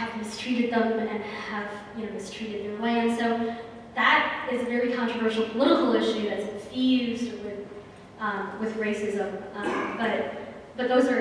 have mistreated them and have you know mistreated their land. So that is a very controversial political issue that's infused with um, with racism. Um, but but those are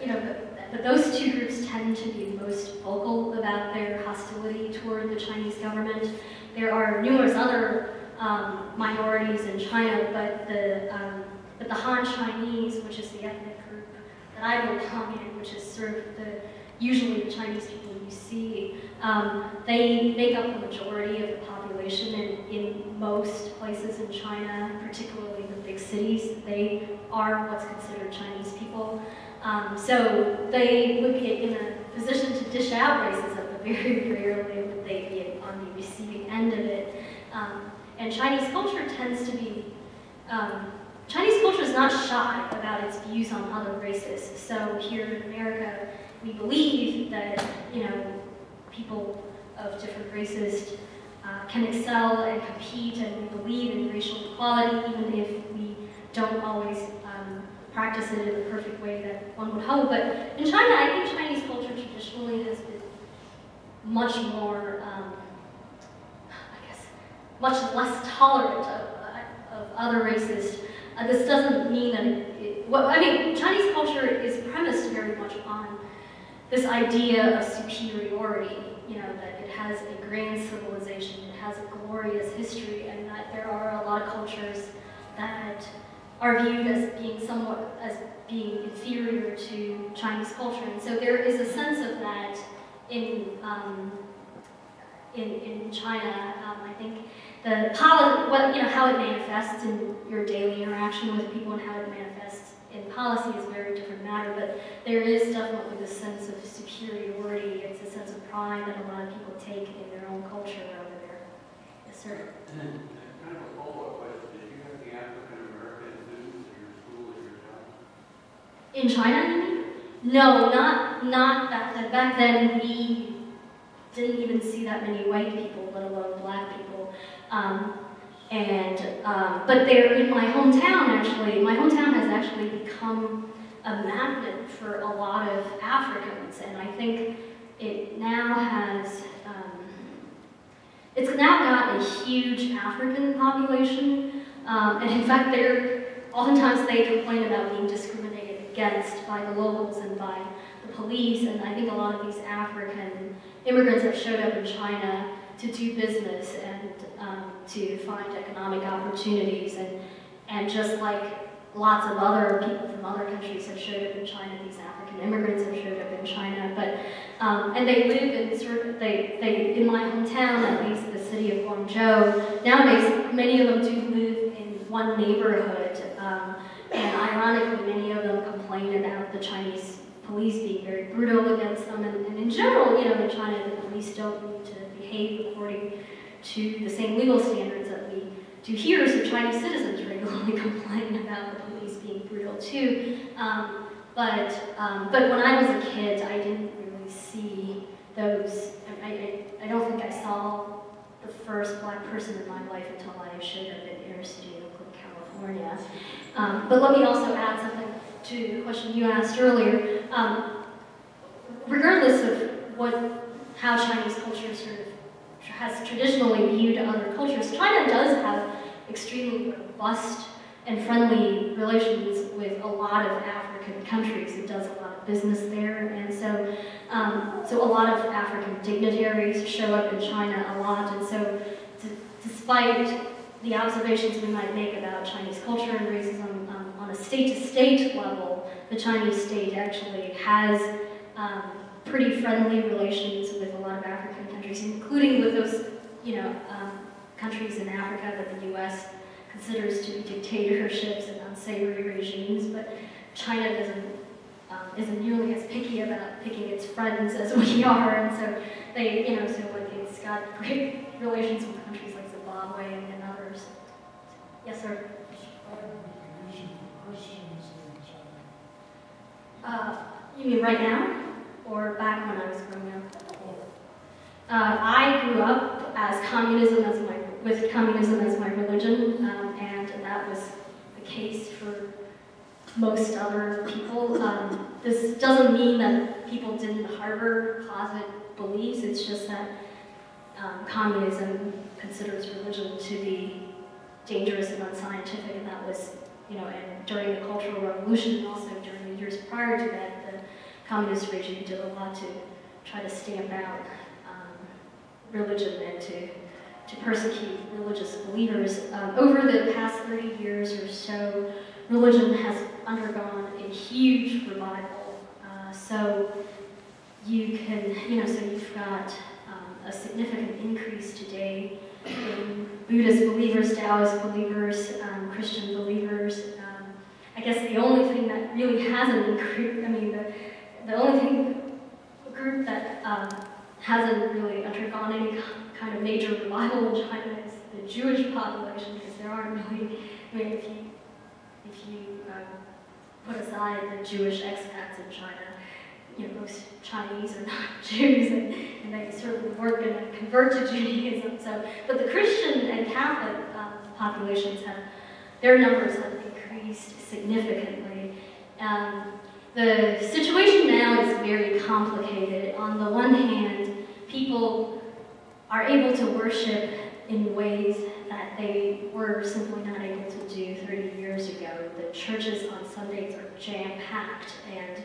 you know but, those two groups tend to be most vocal about their hostility toward the Chinese government. There are numerous other um, minorities in China, but the um, but the Han Chinese, which is the ethnic group that I belong in, which is sort of the usually the Chinese people see, um, they make up the majority of the population in, in most places in China, particularly the big cities. They are what's considered Chinese people. Um, so they would be in a position to dish out racism, but very rarely would they be on the receiving end of it. Um, and Chinese culture tends to be, um, Chinese culture is not shy about its views on other races. So here in America, we believe that, you know, people of different races uh, can excel and compete, and we believe in racial equality, even if we don't always um, practice it in the perfect way that one would hope. But in China, I think Chinese culture traditionally has been much more, um, I guess, much less tolerant of, of other races. Uh, this doesn't mean that it, it, well, I mean, Chinese culture is premised very much on this idea of superiority, you know, that it has a grand civilization, it has a glorious history, and that there are a lot of cultures that are viewed as being somewhat, as being inferior to Chinese culture. And so there is a sense of that in, um, in, in China. Um, I think the what, you know, how it manifests in your daily interaction with people and how it manifests in policy is a very different matter, but there is definitely this sense of superiority. It's a sense of pride that a lot of people take in their own culture over there. Yes, sir. Kind of a follow-up question. Did you have the African American students in your school at your time? In China, you mean? No, not not back then. Back then, we didn't even see that many white people, let alone black people. Um, and um, but they're in my hometown. Actually, my hometown has actually become a magnet for a lot of Africans, and I think it now has. Um, it's now got a huge African population, um, and in fact, they're oftentimes they complain about being discriminated against by the locals and by the police. And I think a lot of these African immigrants have showed up in China to do business and um, to find economic opportunities. And, and just like lots of other people from other countries have showed up in China, these African immigrants have showed up in China. But, um, and they live in sort of, they, they, in my hometown, at least the city of Guangzhou, nowadays many of them do live in one neighborhood. Um, and ironically, many of them complain about the Chinese police being very brutal against them. And, and in general, you know, in China, the police don't need to according to the same legal standards that we do here, so Chinese citizens regularly complain about the police being brutal too. Um, but, um, but when I was a kid, I didn't really see those, I, I, I don't think I saw the first black person in my life until I showed up in of Oakland, California. Um, but let me also add something to the question you asked earlier. Um, regardless of what, how Chinese culture sort of has traditionally viewed other cultures, China does have extremely robust and friendly relations with a lot of African countries. It does a lot of business there, and so um, so a lot of African dignitaries show up in China a lot, and so despite the observations we might make about Chinese culture and racism um, on a state-to-state -state level, the Chinese state actually has um, pretty friendly relations with a lot of African countries, including with those, you know, um, countries in Africa that the U.S. considers to be dictatorships and unsavory regimes, but China doesn't um, isn't nearly as picky about picking its friends as we are, and so they, you know, so like it's got great relations with countries like Zimbabwe and, and others. Yes, sir. Uh, you mean right now? or back when I was growing up. Uh, I grew up as communism as my, with communism as my religion, um, and that was the case for most other people. Um, this doesn't mean that people didn't harbor closet beliefs, it's just that um, communism considers religion to be dangerous and unscientific, and that was, you know, and during the Cultural Revolution and also during the years prior to that, the communist regime did a lot to try to stamp out religion and to, to persecute religious believers. Um, over the past 30 years or so, religion has undergone a huge revival. Uh, so you can, you know, so you've got um, a significant increase today in Buddhist believers, Taoist believers, um, Christian believers. Um, I guess the only thing that really hasn't increased, I mean, the, the only thing, group that um, hasn't really undergone any kind of major revival in China is the Jewish population, because there aren't really, I mean, if you, if you um, put aside the Jewish expats in China, you know, most Chinese are not Jews, and, and they certainly weren't going to convert to Judaism. So, but the Christian and Catholic um, populations have, their numbers have increased significantly. Um, the situation now is very complicated. On the one hand, people are able to worship in ways that they were simply not able to do 30 years ago. The churches on Sundays are jam-packed and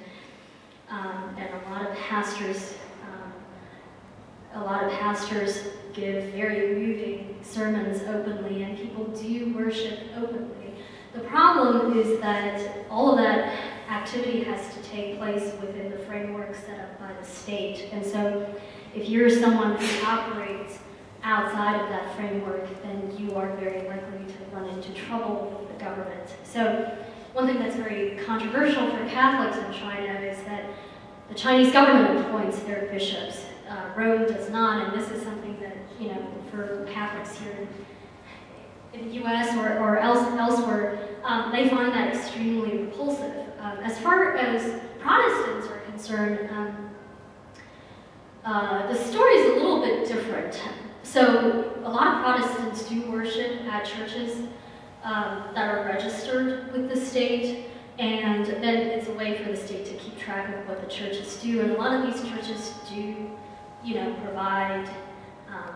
um, and a lot of pastors, um, a lot of pastors give very moving sermons openly, and people do worship openly. The problem is that all of that activity has to take place within the framework set up by the state. And so if you're someone who operates outside of that framework, then you are very likely to run into trouble with the government. So one thing that's very controversial for Catholics in China is that the Chinese government appoints their bishops. Uh, Rome does not, and this is something that, you know, for Catholics here in the U.S. or, or else, elsewhere, um, they find that extremely repulsive. As far as Protestants are concerned, um, uh, the story is a little bit different. So a lot of Protestants do worship at churches um, that are registered with the state, and then it's a way for the state to keep track of what the churches do. And a lot of these churches do, you know, provide, um,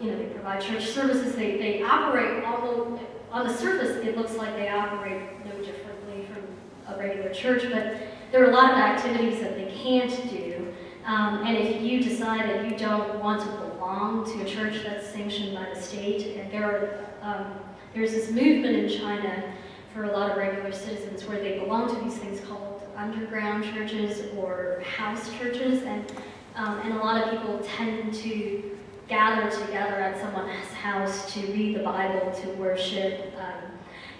you know, they provide church services. They, they operate, although on the surface it looks like they operate no differently from regular church, but there are a lot of activities that they can't do. Um, and if you decide that you don't want to belong to a church that's sanctioned by the state, and there are, um, there's this movement in China for a lot of regular citizens where they belong to these things called underground churches or house churches, and, um, and a lot of people tend to gather together at someone's house to read the Bible, to worship, um,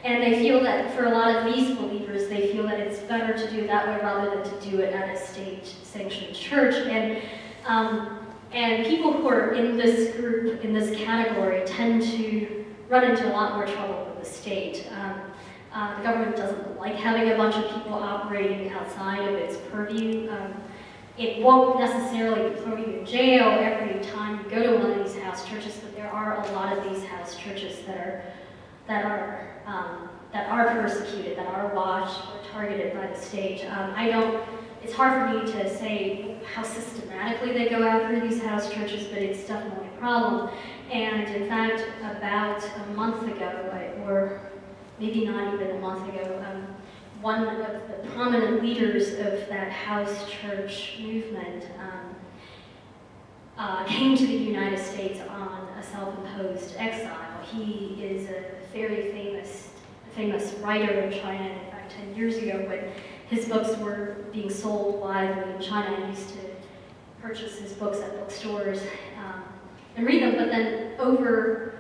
and they feel that for a lot of these believers, they feel that it's better to do it that way rather than to do it at a state-sanctioned church. And um, and people who are in this group, in this category, tend to run into a lot more trouble with the state. Um, uh, the government doesn't like having a bunch of people operating outside of its purview. Um, it won't necessarily throw you in jail every time you go to one of these house churches, but there are a lot of these house churches that are that are um, that are persecuted, that are watched or targeted by the state. Um, I don't. It's hard for me to say how systematically they go after these house churches, but it's definitely a problem. And in fact, about a month ago, or maybe not even a month ago, um, one of the prominent leaders of that house church movement um, uh, came to the United States on a self-imposed exile. He is a very famous, famous writer in China. In fact, 10 years ago, when his books were being sold widely in China, I used to purchase his books at bookstores um, and read them. But then over,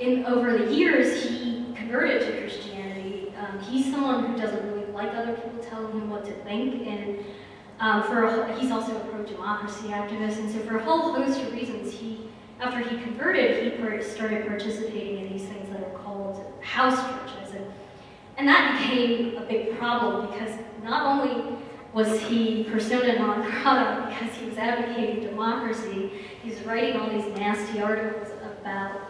in, over the years, he converted to Christianity. Um, he's someone who doesn't really like other people telling him what to think, and um, for a, he's also a pro-democracy activist, and so for a whole host of reasons, he after he converted, he started participating in these things that are called house churches. And, and that became a big problem because not only was he persona non grata because he was advocating democracy, he was writing all these nasty articles about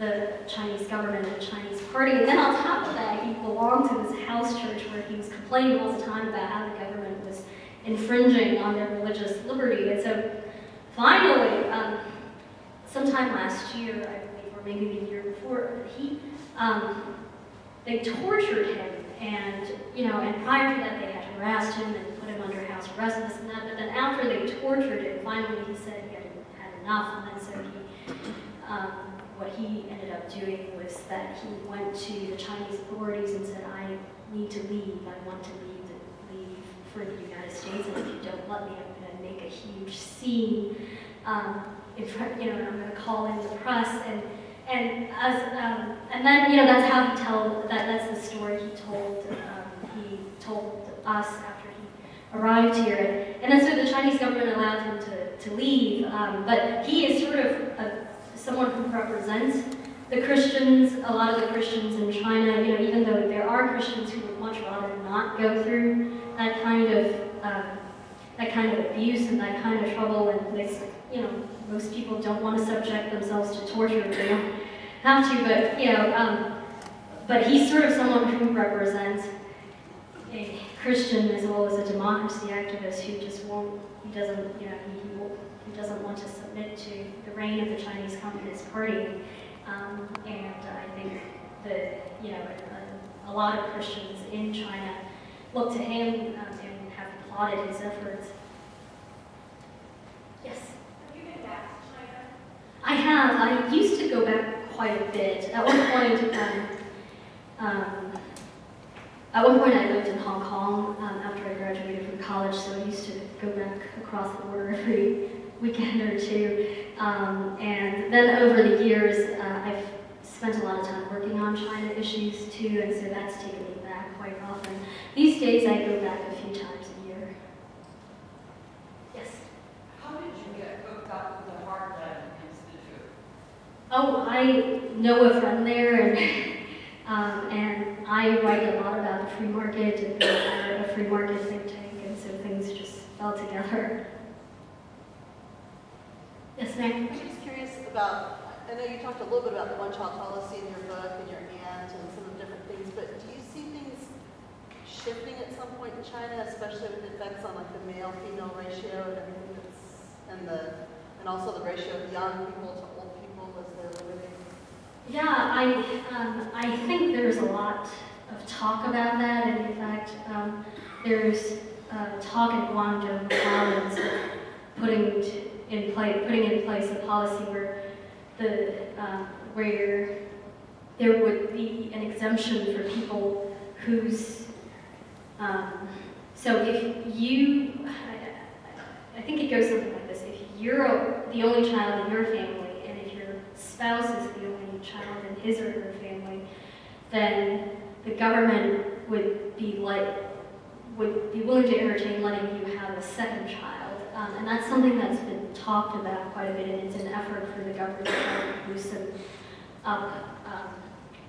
the Chinese government and the Chinese party. And then on top of that, he belonged to this house church where he was complaining all the time about how the government was infringing on their religious liberty. And so finally, um, sometime last year, I believe, or maybe the year before, he, um, they tortured him and, you know, and prior to that they had harassed him and put him under house arrest and this and that, but then after they tortured him, finally he said he had had enough, and then so he, um, what he ended up doing was that he went to the Chinese authorities and said, I need to leave, I want to leave, leave for the United States, and if you don't let me, I'm going to make a huge scene um, in front, you know, and I'm going to call in the press, and and as um, and then you know that's how he told that that's the story he told um, he told us after he arrived here, and then so the Chinese government allowed him to to leave, um, but he is sort of a someone who represents the Christians, a lot of the Christians in China, you know, even though there are Christians who would much rather not go through that kind of um, that kind of abuse and that kind of trouble, and you know, most people don't want to subject themselves to torture if they don't have to, but you know, um, but he's sort of someone who represents a Christian as well as a democracy activist who just won't, he doesn't, you know, he, he won't who doesn't want to submit to the reign of the Chinese Communist Party. Um, and I think that, you know, a, a, lot of Christians in China look to him um, and have applauded his efforts. Yes? Have you been back to China? I have. I used to go back quite a bit. At one point, um, um, at one point I lived in Hong Kong um, after I graduated from college, so I used to go back across the border every weekend or two. Um, and then over the years, uh, I've spent a lot of time working on China issues too, and so that's taken me back quite often. These days, I go back a few times a year. Yes? How did you get hooked up with the Heartland Institute? Oh, I know a friend there, and um, and I write a lot about the free market and are a free market think tank, and so things just fell together. I'm just curious about, I know you talked a little bit about the one-child policy in your book and your aunt and some of the different things, but do you see things shifting at some point in China, especially with effects on like the male-female ratio and everything that's, and the, and also the ratio of young people to old people as they're living? Yeah, I, um, I think there's a lot of talk about that, and in fact, um, there's uh, talk in Guangdong province putting in putting in place a policy where the um, where there would be an exemption for people whose um, so if you I, I, think it goes something like this. If you're a, the only child in your family and if your spouse is the only child in his or her family then the government would be like would be willing to entertain letting you have a second child. Um, and that's something that's been talked about quite a bit, and it's an effort for the government to loosen up um,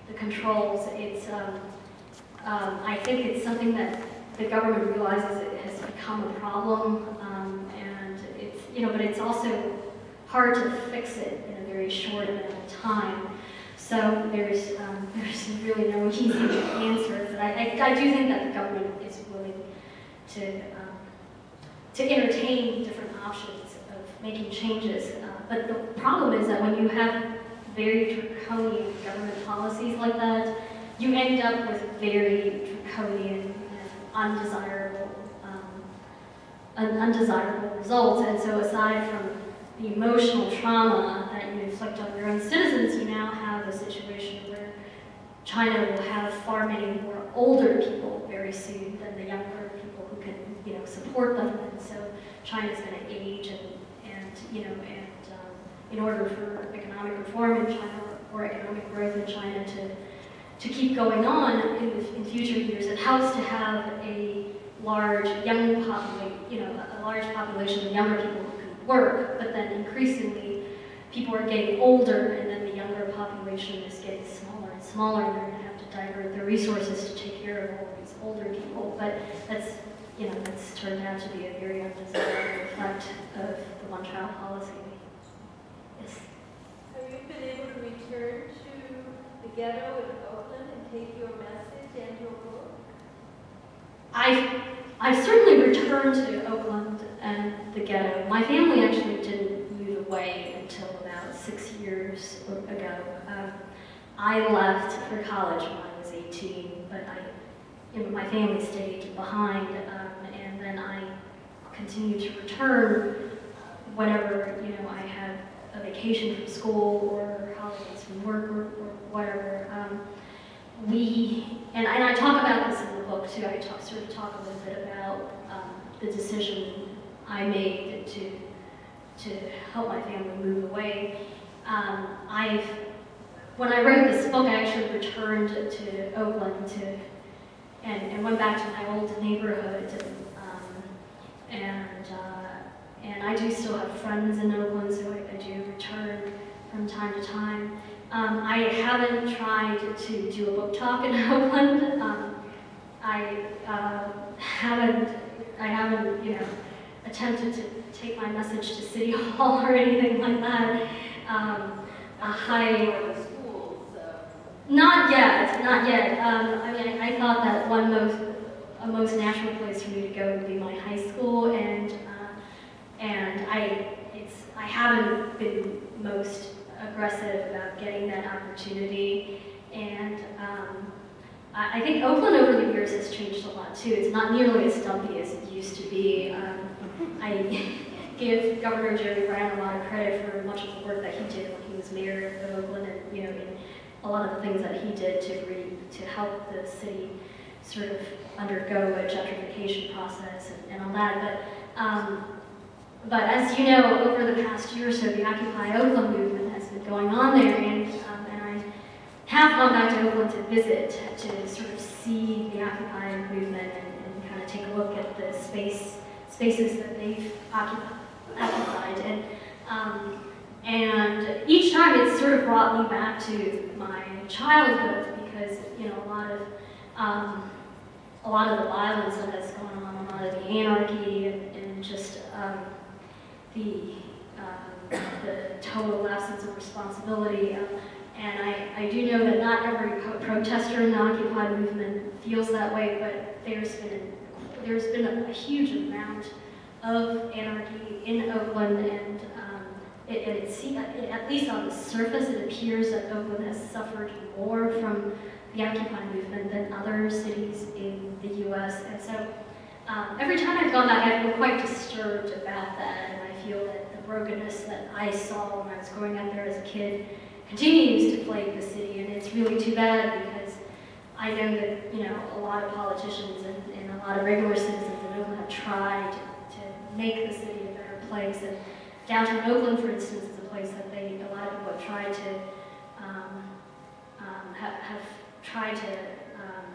the controls. It's, um, um, I think it's something that the government realizes it has become a problem, um, and it's, you know, but it's also hard to fix it in a very short amount of time. So there's, um, there's really no easy answer, but I, I, I do think that the government is willing to to entertain different options making changes. Uh, but the problem is that when you have very draconian government policies like that, you end up with very draconian undesirable, um, undesirable results. And so aside from the emotional trauma that you inflict on your own citizens, you now have a situation where China will have far many more older people very soon than the younger people who can, you know, support them. And so China's going to age, and, and you know, and um, in order for economic reform in China or, economic growth in China to to keep going on in, in future years, it has to have a large young population, you know, a large population of younger people who can work, but then increasingly people are getting older and then the younger population is getting smaller and smaller and they're going to have to divert their resources to take care of all these older people. But that's you know, it's turned out to be a very undesirable effect of the one-child policy. Yes. Have you been able to return to the ghetto in Oakland and take your message and your book? I, I've certainly returned to Oakland and the ghetto. My family actually didn't move away until about six years ago. Um, I left for college when I was 18, but I, you know, my family stayed behind, um, and then I continued to return whenever you know I had a vacation from school or holidays from work or, or whatever. Um, we, and, and I talk about this in the book too, I talk, sort of talk a little bit about um, the decision I made to, to help my family move away. Um, I've, when I wrote this book, I actually returned to Oakland to, and, and went back to my old neighborhood and, um, and, uh, and I do still have friends in Oakland, so I, I do return from time to time. Um, I haven't tried to do a book talk in Oakland. Um, I uh, haven't, I haven't, you know, attempted to take my message to City Hall or anything like that. Um, I, Or the schools, so. Not yet, not yet. Um, I mean, I thought that one most, a most natural place for me to go would be my high school, and uh, and I, it's, I haven't been most aggressive about getting that opportunity, and um, I, I think Oakland over the years has changed a lot too. It's not nearly as dumpy as it used to be. Um, I give Governor Jerry Brown a lot of credit for much of the work that he did when he was mayor of Oakland, and you know, a lot of the things that he did to re, to help the city sort of undergo a gentrification process and, and all that. But um, but as you know, over the past year or so, the Occupy Oakland movement has been going on there, and um, and I have gone back to Oakland to visit to sort of see the Occupy movement and, and kind of take a look at the space spaces that they've occupied, occupied. and um, and each time it's sort of brought me back to my childhood because you know a lot of um, a lot of the violence that has gone on, a lot of the anarchy, and, and just um, the um, the total absence of responsibility. Um, and I, I do know that not every pro- protester in the Occupy movement feels that way, but there's been there's been a, a huge amount of anarchy in Oakland, and um, it, it, it, at least on the surface, it appears that Oakland has suffered more from the Occupy movement than other cities in the U.S. And so, um, every time I've gone back, I've been quite disturbed about that, and I feel that the brokenness that I saw when I was growing up there as a kid continues to plague the city, and it's really too bad because I know that you know a lot of politicians and, and a lot of regular citizens in Oakland have tried to, to make the city a better place. And downtown Oakland, for instance, is a place that they a lot of people have tried to um, um, have, have tried to um,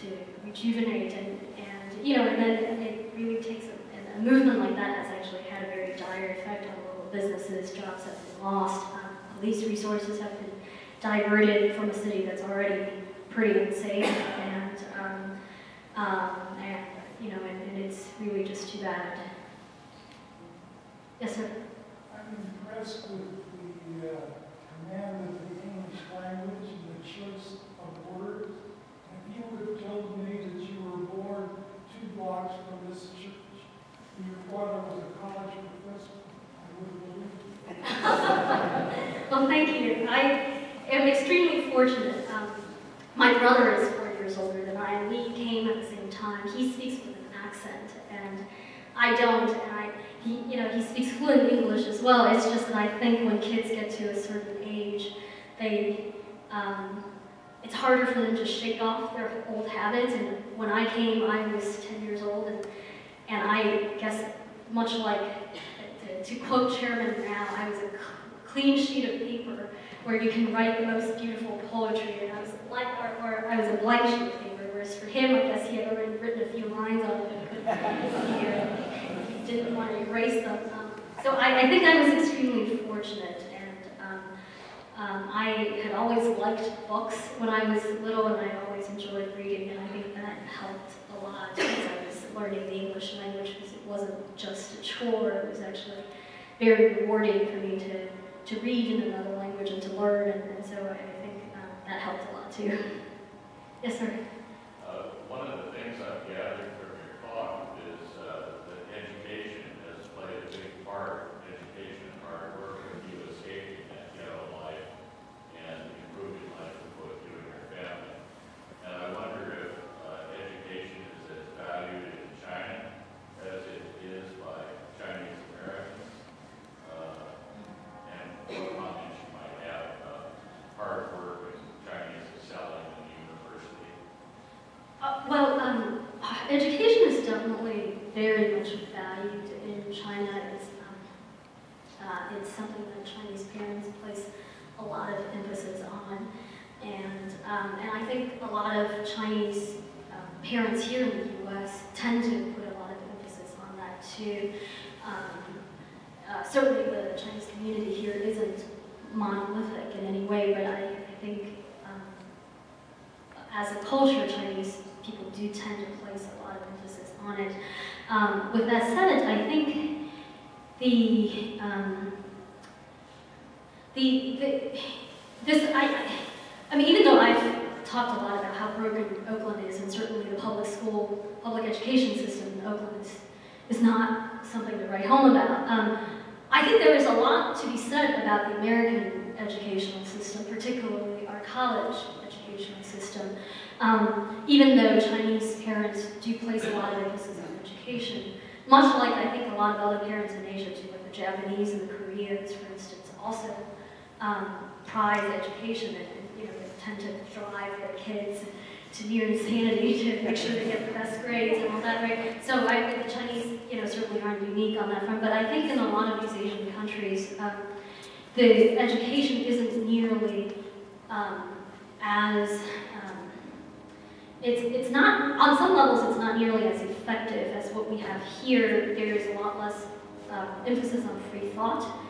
to rejuvenate and, and you know and then it really takes a, a movement like that has actually had a very dire effect on local businesses. Jobs have been lost. Um, police resources have been diverted from a city that's already pretty unsafe, and um, um, and you know, and, and it's really just too bad. Yes, sir. I'm impressed with the uh, command of the English language and the choice of words. If you would have told me that you were born two blocks from this church and your father was a college professor, I would have believed it. Well, thank you. I am extremely fortunate. Um, my brother is four years older than I, and we came at the same time. He speaks with an accent, and I don't. And I, he, you know, he speaks fluent English as well. It's just that I think when kids get to a certain age, they, um, it's harder for them to shake off their old habits. And when I came, I was 10 years old, and, and I guess much like, to, to quote Chairman Mao, I was a clean sheet of paper where you can write the most beautiful poetry, and I was a blank, or, or I was a blank sheet of paper. Whereas for him, I guess he had already written a few lines on it, but he, uh, he didn't want to erase them. Um, so I, I think I was extremely fortunate, and um, um, I had always liked books when I was little, and I always enjoyed reading, and I think that helped a lot as I was learning the English language because it wasn't just a chore; it was actually very rewarding for me to to read in another language and to learn, and, and so I think um, that helped a lot too. Yes, sir. Uh, One of the things I've gathered a big part it's something that Chinese parents place a lot of emphasis on. And, um, and I think a lot of Chinese um, parents here in the U.S. tend to put a lot of emphasis on that too. Um, uh, certainly the Chinese community here isn't monolithic in any way, but I, I think um, as a culture, Chinese people do tend to place a lot of emphasis on it. Um, with that said, I think the, um, the, the this, I, I mean, even though I've talked a lot about how broken Oakland is, and certainly the public school, public education system in Oakland is, is not something to write home about. Um, I think there is a lot to be said about the American educational system, particularly our college educational system. Um, even though Chinese parents do place a lot of emphasis on education, much like I think a lot of other parents in Asia do, like the Japanese and the Koreans, for instance, also um, prize education and, you know, tend to drive their kids to near insanity to make sure they get the best grades and all that, right? So I think the Chinese, you know, certainly aren't unique on that front, but I think in a lot of these Asian countries, um, the education isn't nearly um, as, um, it's, it's not, on some levels, it's not nearly as effective as what we have here. There's a lot less um, emphasis on free thought.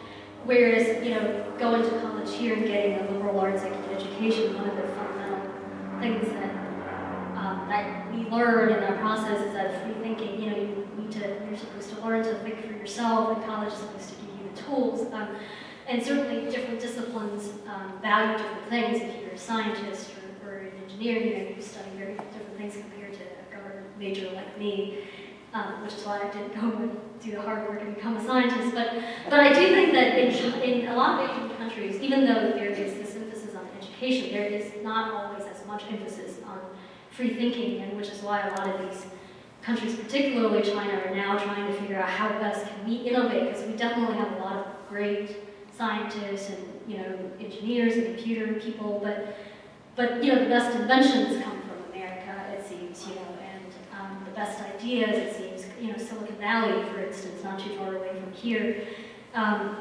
Whereas, you know, going to college here and getting a liberal arts education, one of the fundamental things that um, that we learn in that process is that free thinking, you know, you need to, you're supposed to learn to think for yourself, and college is supposed to give you the tools. Um, and certainly different disciplines um, value different things. If you're a scientist or, or, an engineer, you know, you study very different things compared to a government major like me, um, which is why I didn't go and do the hard work and become a scientist. But, but I do think that in, in a lot of Asian countries, even though there is this emphasis on education, there is not always as much emphasis on free thinking, and which is why a lot of these countries, particularly China, are now trying to figure out how best can we innovate, because we definitely have a lot of great scientists and you know engineers and computer people, but but you know the best inventions come from America, it seems, you know, and um, the best ideas, it seems, you know, Silicon Valley, for instance, not too far away from here. Um,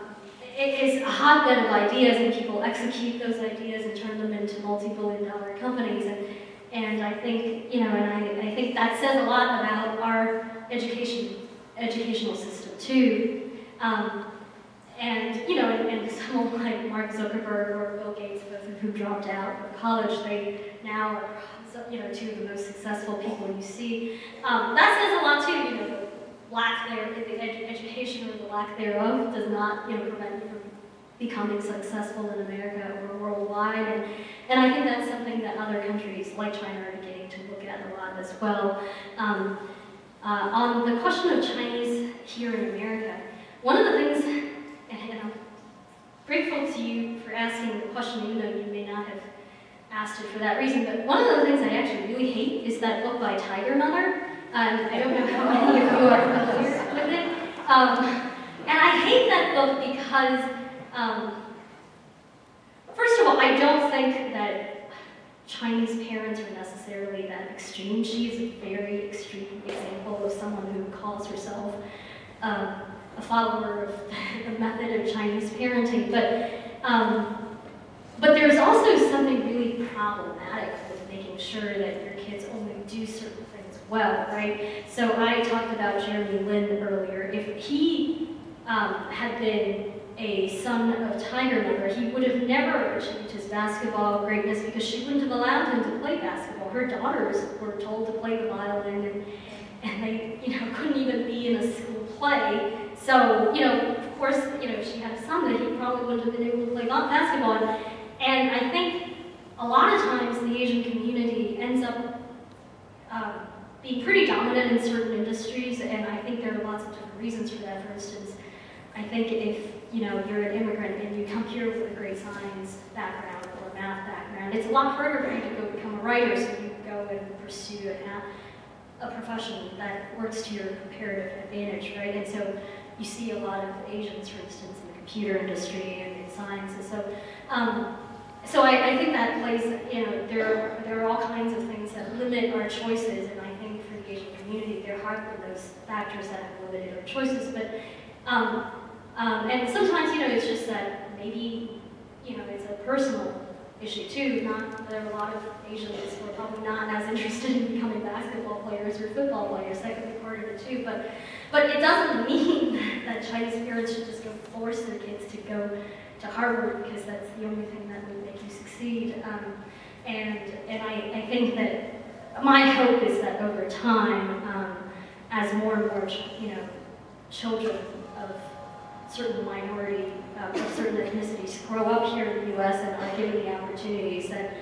it is a hotbed of ideas, and people execute those ideas and turn them into multi-billion dollar companies. And and I think, you know, and I, I think that says a lot about our education, educational system too. Um, and, you know, and, and someone like Mark Zuckerberg or Bill Gates, both of whom dropped out of college, they now are, you know, two of the most successful people you see. Um, that says a lot too, you know, the lack there, the ed education or the lack thereof does not, you know, prevent you from becoming successful in America or worldwide. And, and I think that's something that other countries like China are beginning to look at a lot as well. Um, uh, on the question of Chinese here in America, one of the things, and I'm grateful to you for asking the question, even though you may not have asked it for that reason, but one of the things I actually really hate is that book by Tiger Mother. Um, I don't know how many of you are familiar with it. Um, and I hate that book because um, first of all, I don't think that Chinese parents are necessarily that extreme. She is a very extreme example of someone who calls herself um, a follower of the method of Chinese parenting. But, um, but there's also something really problematic with making sure that your kids only do certain things well, right? So I talked about Jeremy Lin earlier. If he um, had been a son of Tiger Mother, he would have never achieved his basketball greatness because she wouldn't have allowed him to play basketball. Her daughters were told to play the violin and, and they, you know, couldn't even be in a school play. So, you know, of course, you know, she had a son that he probably wouldn't have been able to play basketball. And I think a lot of times the Asian community ends up um, being pretty dominant in certain industries, and I think there are lots of different reasons for that. For instance, I think if, you know, you're an immigrant and you come here with a great science background or a math background, it's a lot harder for you to go become a writer, so you go and pursue an a profession that works to your comparative advantage, right? And so you see a lot of Asians, for instance, in the computer industry and in sciences. So, um, so I, I think that plays, you know, there are, there are all kinds of things that limit our choices, and I think for the Asian community, there been those factors that have limited our choices. But, um, um, and sometimes, you know, it's just that maybe, you know, it's a personal issue too. Not there are a lot of Asians who are probably not as interested in becoming basketball players or football players. That could be part of it too. But but it doesn't mean that Chinese parents should just go force their kids to go to Harvard because that's the only thing that would make you succeed. Um, and and I, I think that my hope is that over time, um, as more and more you know children of certain minority uh, of certain ethnicities grow up here in the U.S. and are given the opportunities that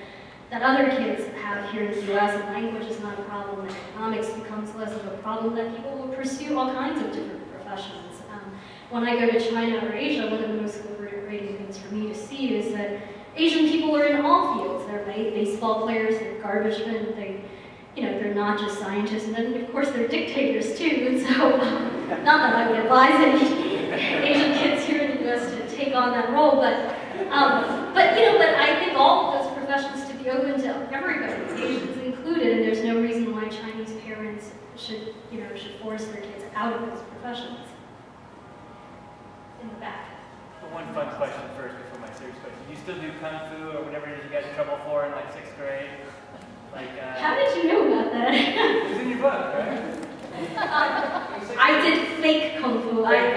that other kids have here in the U.S. and language is not a problem, and economics becomes less of a problem, that people will pursue all kinds of different professions. Um, when I go to China or Asia, one of the most liberating things for me to see is that Asian people are in all fields. They're baseball players, they're garbage men, they, you know, they're not just scientists, and then of course they're dictators too. And so, not that I would advise any Asian kids here in the U.S. to take on that role, but, um, but you know, but I think all of those professions to be open to everybody, Asians included, and there's no reason why Chinese parents should, you know, should force their kids out of those professions. In the back. One fun question first before my serious question. You still do kung fu or whatever it is you got in trouble for in like sixth grade? Like, uh, How did you know about that? it's in your book, right? I did fake kung fu. I,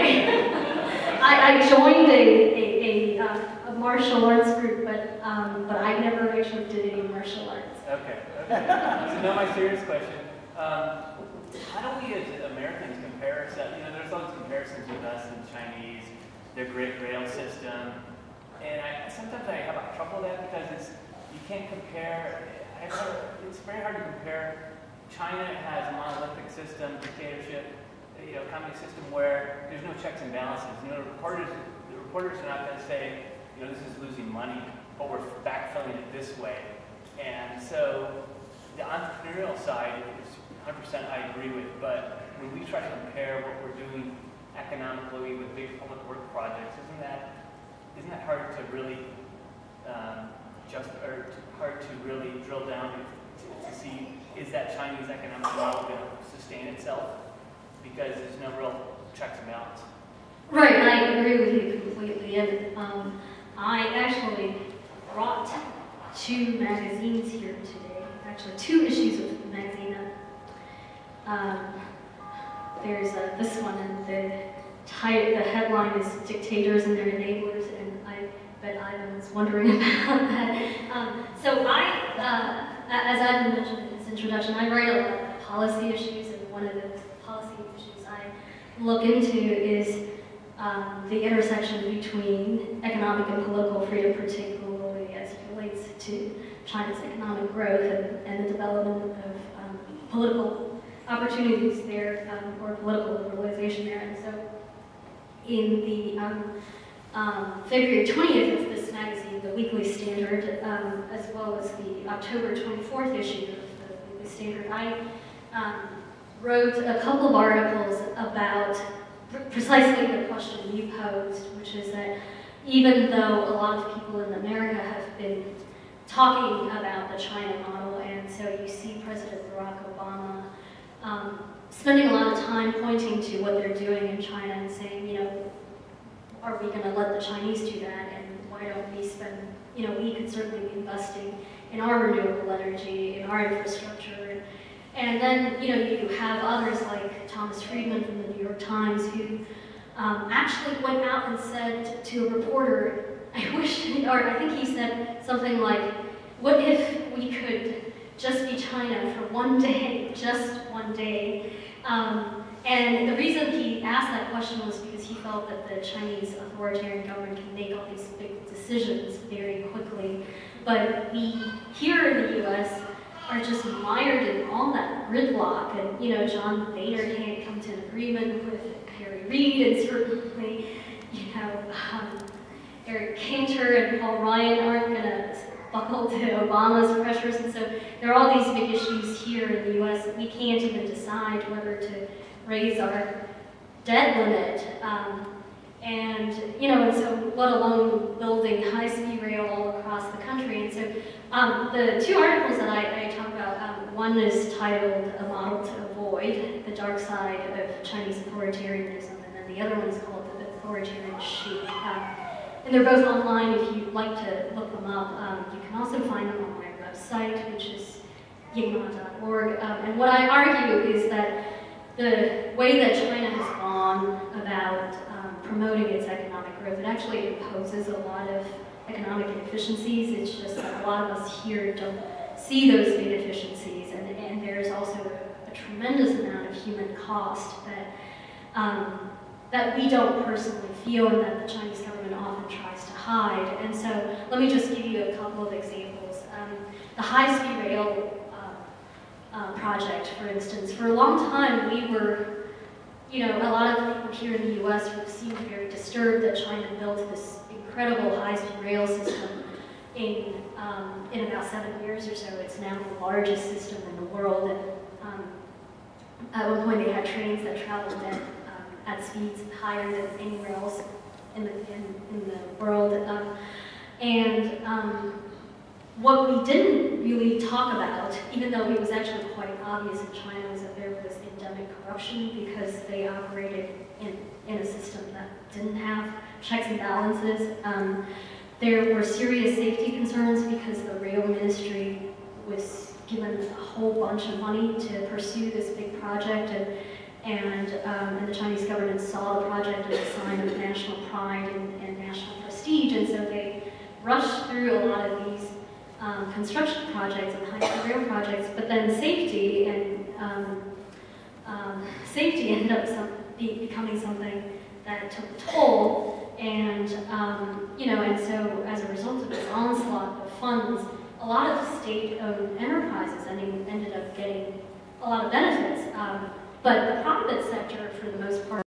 I, I joined a, a, a, uh, a, martial arts group, but um, but I never actually did any martial arts. Okay. okay. so now my serious question. Um, how do we as Americans compare ourselves? You know, there's all these comparisons with us and Chinese, their great rail system, and I, sometimes I have a trouble with that because it's you can't compare. it's very hard to compare China has a monolithic system, dictatorship, you know, communist system where there's no checks and balances. You know, the reporters, the reporters are not going to say, you know, this is losing money, but we're backfilling it this way. And so the entrepreneurial side is 100% I agree with, but when we try to compare what we're doing economically with big public work projects, isn't that isn't that hard to really um, just or hard to really drill down to, to see is that Chinese economic model going to sustain itself? Because there's no real checks and balances. Right, I agree with you completely. And um, I actually brought two magazines here today. Actually, two issues of the magazine. Um, there's uh, this one, and the, the headline is "Dictators and Their Enablers," and I bet Ivan was wondering about that. Um, so I, uh, as Ivan mentioned in this introduction, I write a lot of policy issues, and one of the policy issues I look into is um, the intersection between economic and political freedom, particularly as it relates to China's economic growth and, and the development of um, political opportunities there, um, or political liberalization there. And so in the um, um, February 20th of this magazine, the Weekly Standard, um, as well as the October 24th issue of the Weekly Standard, I um, wrote a couple of articles about precisely the question you posed, which is that even though a lot of people in America have been talking about the China model, and so you see President Barack Obama um, spending a lot of time pointing to what they're doing in China and saying, you know, are we going to let the Chinese do that, and why don't we spend, you know, we could certainly be investing in our renewable energy, in our infrastructure. And then, you know, you have others like Thomas Friedman from the New York Times who um, actually went out and said to a reporter, I wish, or I think he said something like, what if we could just be China for one day, just one day? Um, and the reason he asked that question was because he felt that the Chinese authoritarian government can make all these big decisions very quickly but we, here in the US, are just mired in all that gridlock. And, you know, John Boehner can't come to an agreement with Harry Reid, and certainly you know, um, Eric Cantor and Paul Ryan aren't going to buckle to Obama's pressures. And so there are all these big issues here in the US. We can't even decide whether to raise our debt limit. Um, and, you know, and so let alone building high-speed rail all across the country. And so um, the two articles that I, I talk about, um, one is titled A Model to Avoid, The Dark Side of Chinese Authoritarianism, and then the other one is called The Authoritarian Sheep. Um, and they're both online if you'd like to look them up. Um, you can also find them on my website, which is yingma.org. Um, and what I argue is that the way that China has gone about um, promoting its economic growth, it actually imposes a lot of economic inefficiencies. It's just that a lot of us here don't see those inefficiencies, and, and there's also a, a tremendous amount of human cost that um, that we don't personally feel and that the Chinese government often tries to hide. And so let me just give you a couple of examples. Um, the high-speed rail uh, uh, project, for instance, for a long time we were, you know, a lot of people here in the U.S. seemed very disturbed that China built this incredible high-speed rail system in, um, in about seven years or so. It's now the largest system in the world. And, um, at one point they had trains that traveled at at speeds higher than anywhere else in the, in, in the world. Um, and um, what we didn't really talk about, even though it was actually quite obvious in China, was that there was endemic corruption because they operated in, in a system that didn't have checks and balances. Um, there were serious safety concerns because the rail ministry was given a whole bunch of money to pursue this big project and and, um, and the Chinese government saw the project as a sign of national pride and, and national prestige, and so they rushed through a lot of these um, construction projects and high-speed rail projects, but then safety and um, um safety ended up some, be, becoming something that took a toll, and um, you know, and so as a result of this onslaught of funds, a lot of state-owned enterprises ended, ended up getting a lot of benefits. Um, but the private sector, for the most part,